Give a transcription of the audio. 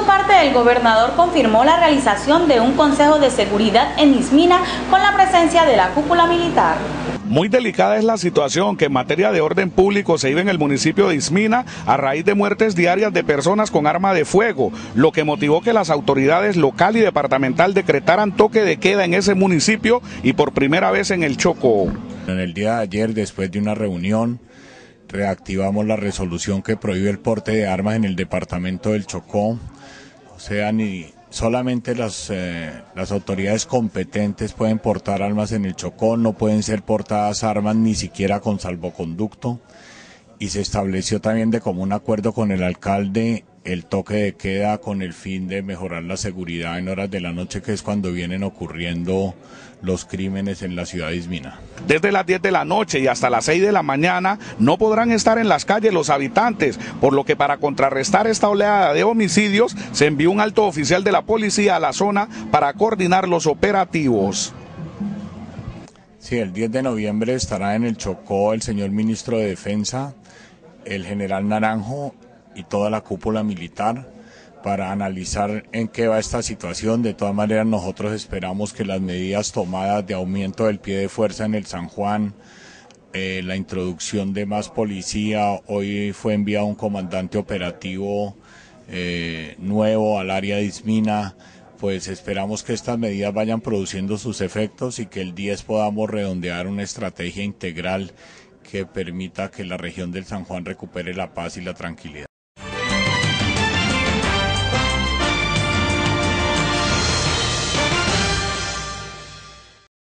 su parte, el gobernador confirmó la realización de un consejo de seguridad en Ismina con la presencia de la cúpula militar. Muy delicada es la situación que en materia de orden público se vive en el municipio de Ismina a raíz de muertes diarias de personas con arma de fuego, lo que motivó que las autoridades local y departamental decretaran toque de queda en ese municipio y por primera vez en el Chocó. En el día de ayer, después de una reunión, reactivamos la resolución que prohíbe el porte de armas en el departamento del Chocó, o sea, ni solamente las, eh, las autoridades competentes pueden portar armas en el Chocó, no pueden ser portadas armas ni siquiera con salvoconducto. Y se estableció también de común acuerdo con el alcalde el toque de queda con el fin de mejorar la seguridad en horas de la noche, que es cuando vienen ocurriendo los crímenes en la ciudad de Ismina. Desde las 10 de la noche y hasta las 6 de la mañana no podrán estar en las calles los habitantes, por lo que para contrarrestar esta oleada de homicidios se envió un alto oficial de la policía a la zona para coordinar los operativos. Sí, el 10 de noviembre estará en el Chocó el señor ministro de Defensa, el general Naranjo y toda la cúpula militar para analizar en qué va esta situación. De todas maneras, nosotros esperamos que las medidas tomadas de aumento del pie de fuerza en el San Juan, eh, la introducción de más policía, hoy fue enviado un comandante operativo eh, nuevo al área de Ismina, pues esperamos que estas medidas vayan produciendo sus efectos y que el 10 podamos redondear una estrategia integral que permita que la región del San Juan recupere la paz y la tranquilidad.